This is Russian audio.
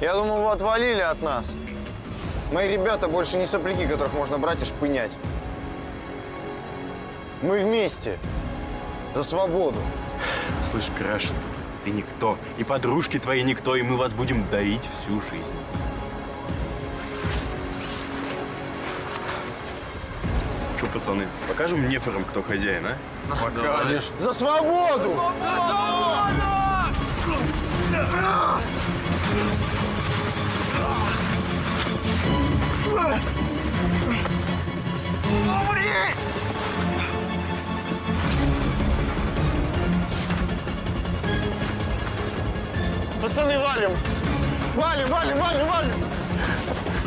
Я думал, вы отвалили от нас. Мои ребята больше не сопляки, которых можно брать и шпынять. Мы вместе. За свободу. Слышь, Крашен, ты никто. И подружки твои никто, и мы вас будем доить всю жизнь. Че, пацаны, покажем неферам, кто хозяин, а? Покажешь. За свободу! Пацаны, валим! Валим, валим, валим, валим!